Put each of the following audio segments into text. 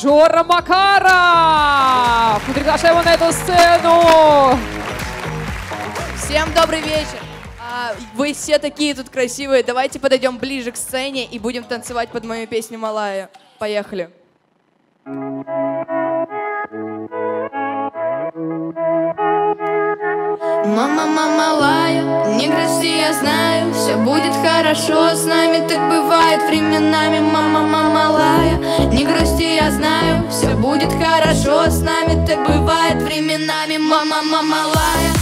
Жора Макаров! Мы приглашаем его на эту сцену! Всем добрый вечер. А, Вы все такие тут красивые. Давайте подойдем ближе к сцене и будем танцевать под мою песню «Малая». Поехали. Мама, мама, лая, не грусти, я знаю, все будет хорошо с нами, так бывает временами. Мама, мама, лая, не грусти, я знаю, все будет хорошо с нами, так бывает временами. Мама, мама, лая,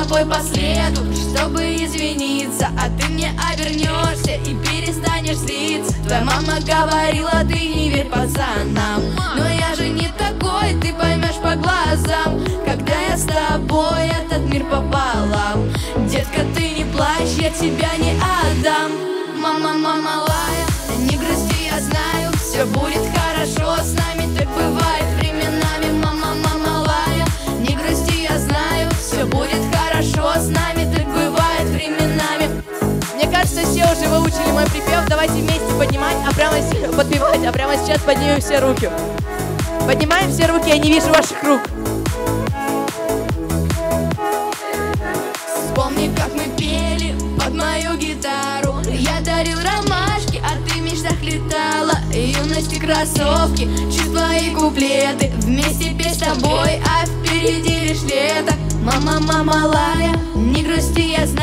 Тобой последу, чтобы извиниться А ты мне обернешься и перестанешь злиться. Твоя мама говорила, ты не верь пацанам Но я же не такой, ты поймешь по глазам Когда я с тобой, этот мир пополам. Детка, ты не плачь, я тебя не отдам. Мама, мама, лая, не грусти, я знаю Все будет хорошо все уже выучили мой припев. Давайте вместе поднимать, а прямо с- подпевать, а прямо сейчас поднимем все руки. Поднимаем все руки, я не вижу ваших рук. Вспомни, как мы пели под мою гитару Я дарил ромашки, а ты в мечтах летала Юности кроссовки, чувства и куплеты Вместе петь с тобой, а впереди лишь лето Мама, мама, лая, не грусти, я знаю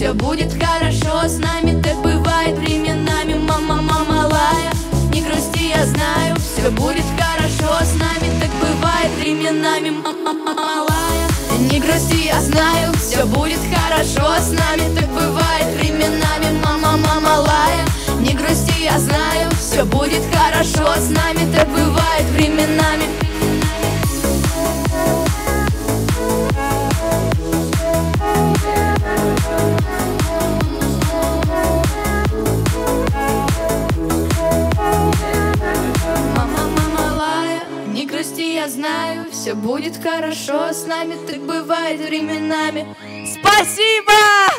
Все будет хорошо с нами, так бывает временами. Мама, мама, лая, не грусти, я знаю. Все будет хорошо с нами, так бывает временами. Мама, мама, лая, не грусти, я знаю. Все будет хорошо с нами, так бывает временами. Мама, мама, лая, не грусти, я знаю. Все будет хорошо с нами, так бывает временами Все будет хорошо с нами, так бывает временами Спасибо!